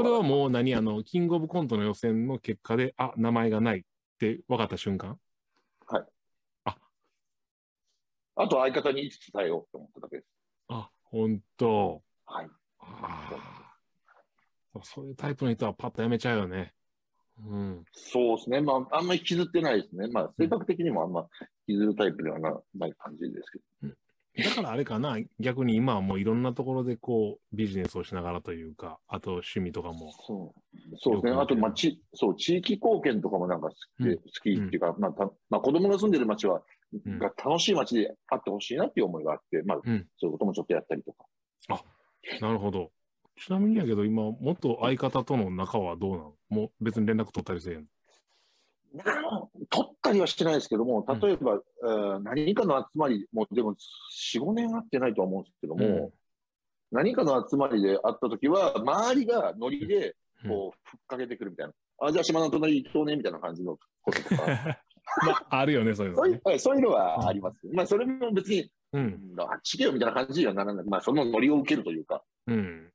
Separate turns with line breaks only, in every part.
それはもう何あの、キングオブコントの予選の結果で、あ、名前がないって分かった瞬間？
あと相方にいつ伝えようと思っただけです。
あ、本当。
はい。
ああ。そういうタイプの人はパッとやめちゃうよね。うん。
そうですね。まあ、あんまり引きずってないですね。まあ、性格的にもあんま引きずるタイプではなない感じですけど。
だからあれかな、逆に今はもういろんなところでこう、ビジネスをしながらというか、あと趣味とかも。
そうそうですね。あと、まあ、ち、そう、地域貢献とかもなんか好き,、
うん
好きっていうか、まあ、たまあ、子供が住んでる町は、
うん
が楽しい町であってほしいなっていう思いがあって、まあ、
うん
そういうこともちょっとやったりとか。
なるほど。ちなみにやけど、今、元相方との仲はどうなの？もう別に連絡取ったりせえへんの
あの？取ったりはしてないですけども、例えば、えー何かの集まり、もうでも4、5年会ってないとは思うんですけども、
うん
何かの集まりで会ったときは、周りがノリで、こう、ふっかけてくるみたいな。あ、じゃあ島の隣行こうね、みたいな感じのこととか。
まあ、あるよね、そういうのね。
そういうはいそういうのはあります。まあ、それも別に、
う。
うんんあっちげよみたいな感じにはならない。まあ、そのノリを受けるというか、
うん。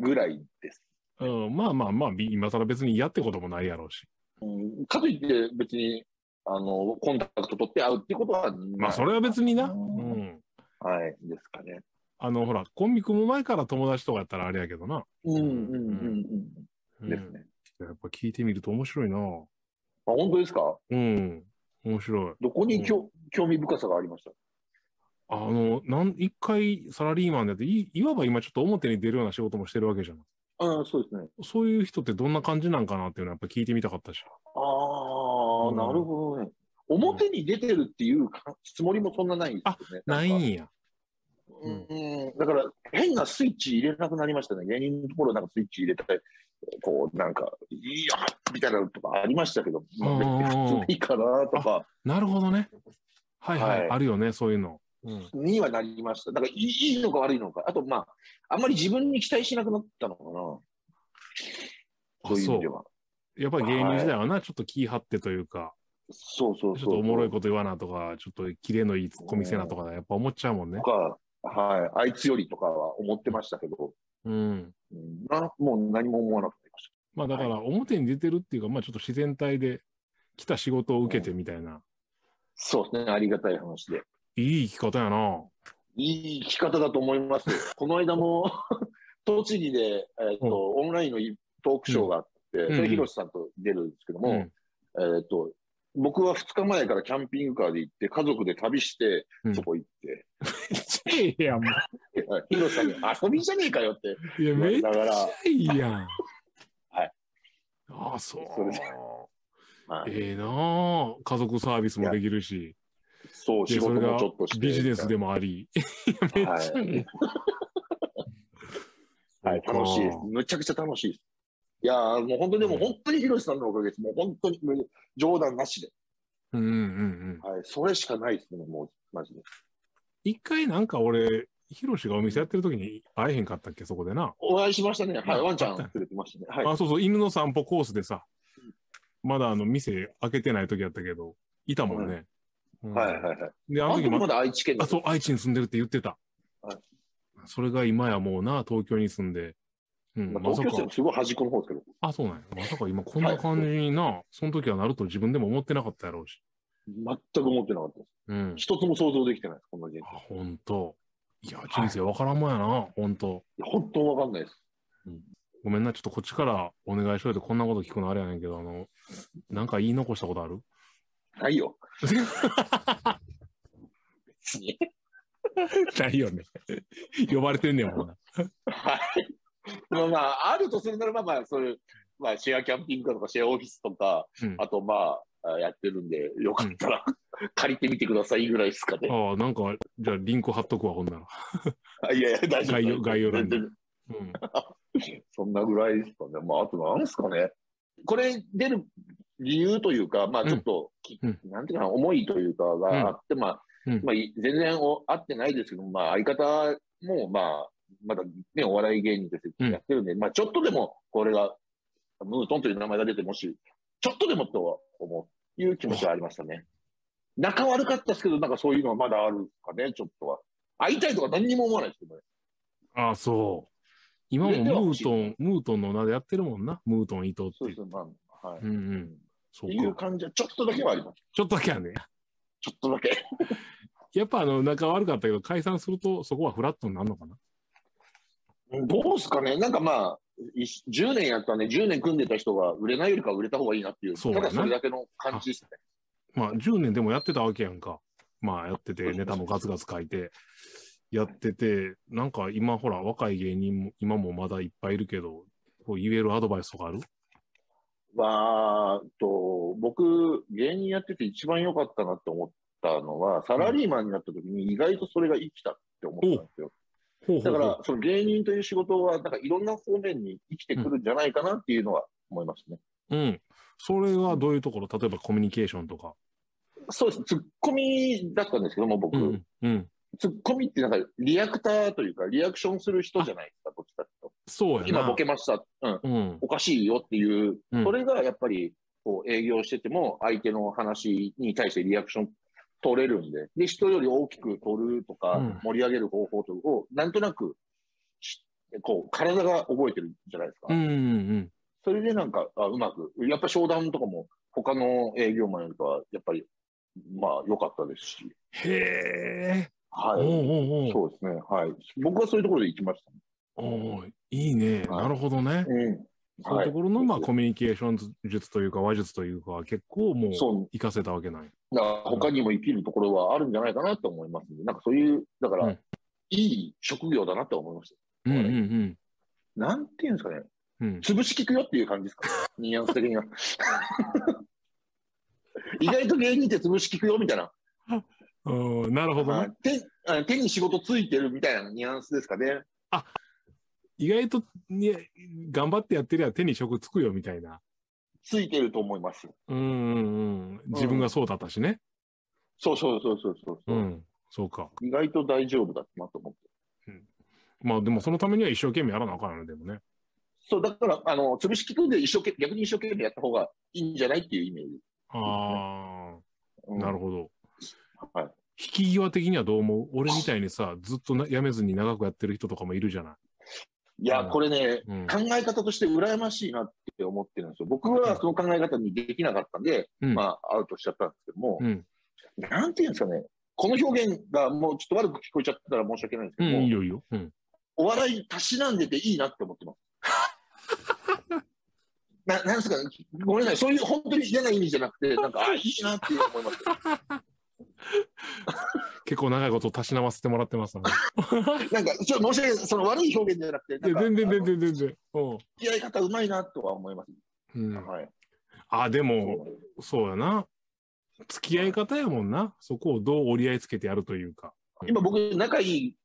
ぐらいです。
うん、まあまあまあ、び今更別に嫌ってこともないやろうし。
うん、かといって別に、あの、コンタクト取って会うっていうことはない、
まあ、それは別にな。う
うん
ん。
はい、ですかね。
あの、ほら、コンビ組む前から友達とかやったらあれやけどな。
うん、うん、うん、うん。
うん
ですね。
やっぱ聞いてみると面白いな。
あ、本当ですか？
うん。面白い。
どこにきょ、興味深さがありました？
あの、なん、一回サラリーマンでやって、いいわば今ちょっと表に出るような仕事もしてるわけじゃん。
あそうですね。
そういう人ってどんな感じなんかなっていうのはやっぱ聞いてみたかったし。
ああ、
うん
なるほどね。表に出てるっていうかつもりもそんなないんですよね。
ない
んか
んや。
うん、だから変なスイッチ入れなくなりましたね。芸人のところなんかスイッチ入れたり、こうなんか、いやみたいなのとかありましたけど、まあ、別に普通でいいかなとか
なるほどね。はいはい。
はい
あるよね、そういうの。うん。
にはなりました。だからいいいいのか悪いのか。あとまあ、あんまり自分に期待しなくなったのかな。
あ
そういう意味で
そ
は。
う。やっぱり芸人時代はな、ちょっと気張ってというか、
そうそうそう。
ちょっとおもろいこと言わなとか、ちょっとキレのいいツッコミせなとか、やっぱ思っちゃうもんね
と。か、はい、あいつよりとかは思ってましたけど、
うん。
うんなもう何も思わなくなりまし
まあだから表に出てるっていうか、まあちょっと自然体で来た仕事を受けてみたいな。
た。そうですね、ありがたい話で。
いい生き方やな。
いい生き方だと思います。この間も 栃木で、えっとオンラインのトークショーがあって、
ん。
それ、ヒロシさんと出るんですけども、
うん。
えっと、僕は2日前からキャンピングカーで行って、家族で旅して
うん、
そこ行って、
いや、も
ヒロシさんに遊びじゃねえかよって
う、いや、めっちゃいいやん。
はい。
ああ、そう。
それで。はい。
ええなあ。家族サービスもできるし、
そう、
で
仕事もちょっとして。
ビジネスでもあり。めっちゃいい。
はい、楽しいです。むちゃくちゃ楽しいです。いやーもう本当にでも本当にヒロシさんのおかげです。もう本当に冗談なしで。
うんうんうん。
はい、それしかないですね、もう、マジで。
一回なんか俺、ヒロシがお店やってる時に会えへんかったっけ、そこでな。
お会いしましたね。はい、
あ
ワンちゃん連れてましたね。はい。
あ、そうそう、犬の散歩コースでさ、まだあの店開けてない時やったけど、いたもんね。うん
はいはいはい。
で、あ
あの
の時ま
だ愛知県
あ、
だ
そう、愛知に住んでるって言ってた
はい。
それが今やもうな、東京に住んで。うん、
まあ、東京。ってすごい端っこの方ですけど、
あ、そうなんや。まさか今こんな感じにな、その時はなると自分でも思ってなかったやろうし。
全く思ってなかったです。
うん。
一つも想像できてないです、こんな人
あ、ほんと。いや、人生わからんもんやな、ほんと。
本当わかんないです。
ごめんな、ちょっとこっちからお願いしといてこんなこと聞くのあれやねんけど、あの、なんか言い残したことある？
ないよ。別に。
ないよね。呼ばれてんねんもんな。
はい。まあまあ、あるとするならば、まあ、そういう、まあ、シェアキャンピングカーとかシェアオフィスとか、
うん
あとまあ、あやってるんで、よかったら、借りてみてくださいぐらいですかね。
ああ、なんか、じゃあリンク貼っとくわ、ほんなら。
あいやいや、大丈夫。
概要概要欄にうん。
そんなぐらいですかね。まあ、あとなんですかね。これ出る理由というか、まあちょっと、き
うん
なんていうかな、思いというかがあって、まあ、
うん
まあ、い全然お会ってないですけど、まあ相方も、まあ、まだね、お笑い芸人としてやってるんで、まあちょっとでも、これが、ムートンという名前が出て、もし、ちょっとでもとは思う、いう気持ちはありましたね。仲悪かったですけど、なんかそういうのはまだあるかね、ちょっとは。会いたいとか何にも思わないですけどね。
ああ、そ今もムートン、ムートンの名でやってるもんな。ムートン伊藤っていう。
そうですね、まあ、はい。
うんう。
うんんいう
か。
感じはちょっとだけはあります。
ちょっとだけやね。
ちょっとだけ。
やっぱあの、仲悪かったけど、解散するとそこはフラットになるのかな？
どうすかね？なんかまあ、い10年やったらね、10年組んでた人が売れないよりかは売れた方がいいなっていう、
そうだね
それだけの感じですね。
まあ、10年でもやってたわけやんか。まあ、やってて、ネタもガツガツ書いて、やってて、なんか今ほら、若い芸人も、今もまだいっぱいいるけど、こう言えるアドバイスとかある？
まあ、と、僕、芸人やってて一番良かったなって思ったのは、サラリーマンになった時に意外とそれが生きたって思ったんですよ。
ほうほうほう
だから、その芸人という仕事は、なんかいろんな方面に生きてくるんじゃないかなっていうのは思いますね。
うん。それはどういうところ？例えばコミュニケーションとか。
そうです。ツッコミだったんですけども、僕。
うん。うん。
ツッコミってなんかリアクターというか、リアクションする人じゃないですか、どっちかって。
そうやな。
今ボケました。うん。
うん。
おかしいよっていう、
うん
それがやっぱり、こう営業してても、相手の話に対してリアクション取れるんで、で、人より大きく取るとか、
うん
盛り上げる方法とかを、なんとなくし、こう、体が覚えてるじゃないですか。
うん。うん。
それでなんか、あうまく、やっぱ商談とかも、他の営業マンよりかは、やっぱり、まあ、良かったですし、
へえ。おう
はい。
おうおう
そうですね。はい。僕はそういうところで行きましたね。
おういいね。
はい
なるほどね。
うん。
そういうところの、まあ、コ
ミ
ミュニケーション術というか、話術というか、結構もう、
そう。
活かせたわけない。
だから他にも生きるところはあるんじゃないかなと思いますんで、なんかそういう、だから、
うん
いい職業だなと思いました。
うんうんうん。
なんていうんですかね。
うん。
潰し聞くよっていう感じですか、ニュアンス的には。意外と芸人って潰し聞くよみたいな。
うんなるほどね。
あ手あ手に仕事ついてるみたいなニュアンスですかね。
意外と、ね、頑張ってやってりゃ手に職つくよみたいな。
ついてると思います。
うんうんうん。自分がそうだったしね。
そうそうそうそうそうそう、
うん。そうか。
意外と大丈夫だなと思って。
まあでもそのためには一生懸命やらなあかんよね、でもね。
そう、だから、あの、潰し聞くんで一生懸命、逆に一生懸命やった方がいいんじゃないっていうイメージ。
ああ、
うん
なるほど。
はい。
引き際的にはどう思う？俺みたいにさ、ずっとな辞めずに長くやってる人とかもいるじゃない。
いや、
うん
これね、
うん
考え方として羨ましいなって思ってるんですよ。僕はその考え方にできなかったんで、
うん
まあ、アウトしちゃったんですけども、
うん。
なんていうんですかね、この表現がもうちょっと悪く聞こえちゃったら申し訳ないんです
うん、
けども、
いいよいいよ。うん。
お笑いたしなんでていいなって思ってます。ななんですかね、ごめんなさい、そういう本当に嫌な意味じゃなくて、なんか、あいいなって思います。
結構長いことたしなませてもらってますので。
なんか、ちょっと申し訳ない、その悪い表現じゃなくて、
全然全然全然。うん
付き合い方うまいなとは思います。
うん。
はい。
あ、でも、そうやな。付き合い方やもんな。そこをどう折り合いつけてやるというか。
今僕、仲いい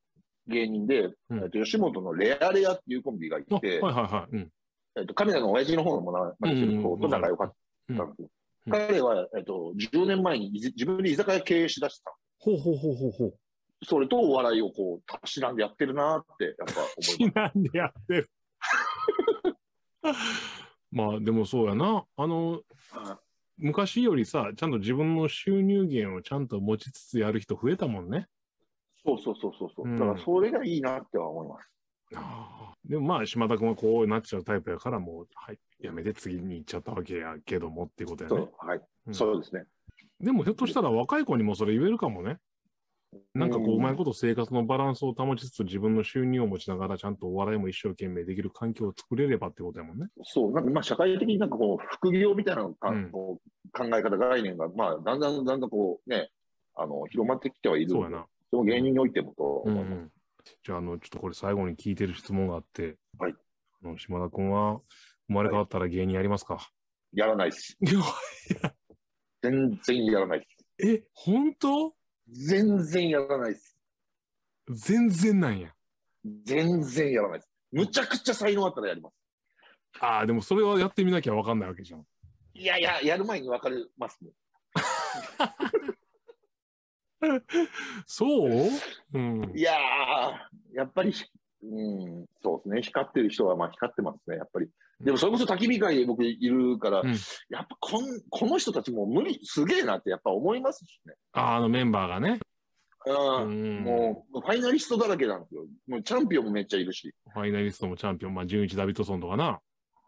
芸人で、吉本のレアレアっていうコンビがい
あ、はい
て、
はいはい。うん。
えっと、カメラの親父の方のものまと仲良かったんですよ。
うん
彼は、えっと、10年前に自分で居酒屋経営しだした。
ほうほうほうほうほう。
それとお笑いをこう、たしなんでやってるなって、やっぱ思います。
なんでやってる。まあでもそうやな。あの、昔よりさ、ちゃんと自分の収入源をちゃんと持ちつつやる人増えたもんね。
そうそうそうそうそう。
うん
だからそれがいいなっては思います。
でもまあ島田君はこうなっちゃうタイプやからもう、はい、やめて次に行っちゃったわけやけどもっていうことやね
そう。、はい。
うん
そうですね。
でもひょっとしたら若い子にもそれ言えるかもね。なんかこう、
う
まいこと生活のバランスを保ちつつ自分の収入を持ちながらちゃんとお笑いも一生懸命できる環境を作れればってことやもんね。
そう、なんかまあ社会的になんかこう、副業みたいな
うん
こう考え方、概念が、まあ、だんだんだんだんこうね、あの、広まってきてはいる
そうやな。
その芸人においてもと
うんう。ん。じゃあ、あの、ちょっとこれ最後に聞いてる質問があって、
はい。
あの島田君は生まれ変わったら芸人やりますか、
やらないです。全然やらないです。
え、本当？
全然やらないです。
全然なんや。
全然やらないです。むちゃくちゃ才能あったらやります。
ああ、でもそれはやってみなきゃわかんないわけじゃん。
いやいや、やる前に分かりますね。
そう？うん。
いやー、やっぱり、うん、そうですね。光ってる人はまあ光ってますね、やっぱり。でもそれこそ焚き火会で僕いるから、
うん
やっぱこんこの人たちも無理、すげえなってやっぱ思いますしね。
ああのメンバーがね。
うんもう、ファイナリストだらけなんですよ。もうチャンピオンもめっちゃいるし。
ファイナリストもチャンピオン、まあ、純一ダビッドソンとかな。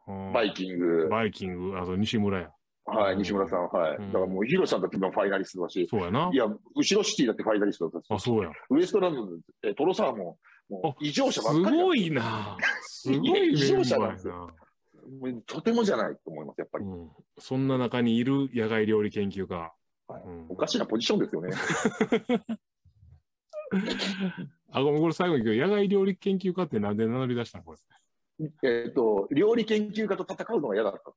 うん
バイキング。
バイキング、あと西村や。
はい、西村さん、はい。
うん
だからもう、ヒロさんだって今ファイナリストだし、
そうやな。
いや、後ろシティだってファイナリストだし、
あ、そうや。
ウエストランド、えトロサーも、も
あ
う異常者ばっ
す
かりだ。
ごいな。すごい
異常
バ
者なんです
ーやな。
もうとてもじゃないと思います、やっぱり。
うん、そんな中にいる野外料理研究家。
はい
うん
おかしなポジションですよね。
あ、ごめん、これ最後に言うけど、野外料理研究家ってなんで名乗り出したのこれ。
えっと、料理研究家と戦うのが嫌だった。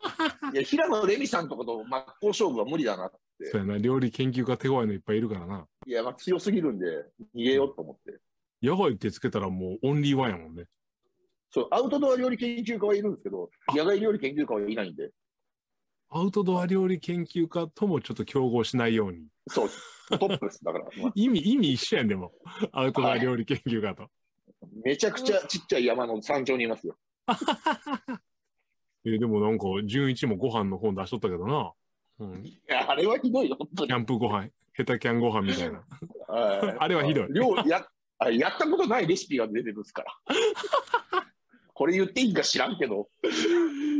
いや、平野レミさんとかと真っ向勝負は無理だなって。
そうやな、料理研究家手強いのいっぱいいるからな。
いや、まあ強すぎるんで、逃げようと思って。
野外ってつけたらもうオンリーワンやもんね。
そう、アウトドア料理研究家はいるんですけど、
あ
野外料理研究家はいないんで、
アウトドア料理研究家ともちょっと競合しないように。
そう、トップです。だから、まあ
意味、意味一緒やんでも。アウトドア料理研究家と。
めちゃくちゃちっちゃい山の山頂にいますよ。
えーでもなんか、純一もご飯の本出しとったけどな。うん、
いや、あれはひどいよ、本当に
キ。ャンプご飯、ヘタキャンご飯みたいな。
あ
あれはひどい
料やあやったことないレシピが出てるんですから。これ言っていいか知らんけど、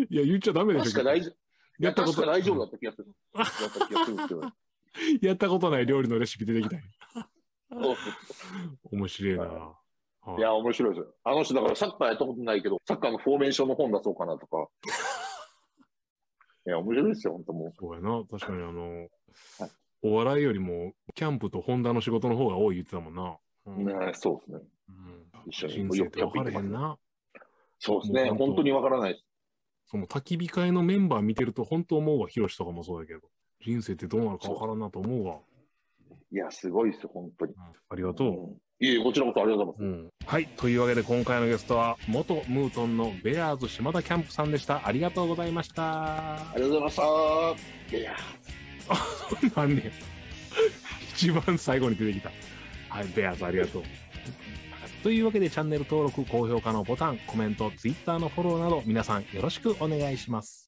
いや、言っちゃダメでしょ。
確か大丈夫。
やったこと
確か大丈夫だった気がする。だった気がするんですけど。
やったことない料理のレシピ出てきた面白いな。い
いや、面白いですよ。あの人、だからサッカーやったことないけど、サッカーのフォーメーションの本出そうかなとか。いや、面白いですよ、本当もう。
そうやな。確かにあの
はい、
お笑いよりも、キャンプとホンダの仕事の方が多い言ってたもんな。うん
ね、そうですね。
うん
一緒に
人生って分かれへんな。
そうですね。
本当
にわからないです。
その焚き火会のメンバー見てると本当思うわ、ヒロシとかもそうだけど。人生ってどうなるか分からんなと思うわ。
いや、すごいですよ、本当に。
うんありがとう。
うんいえこちらこそありがとうございます。
うんはい。というわけで今回のゲストは、元ムートンのベアーズ島田キャンプさんでした。ありがとうございました
あ。りがとうございました。いや、
なんね一番最後に出てきた。はい、ベアーズありがとう。というわけでチャンネル登録、高評価のボタン、コメント、ツイッターのフォローなど皆さんよろしくお願いします。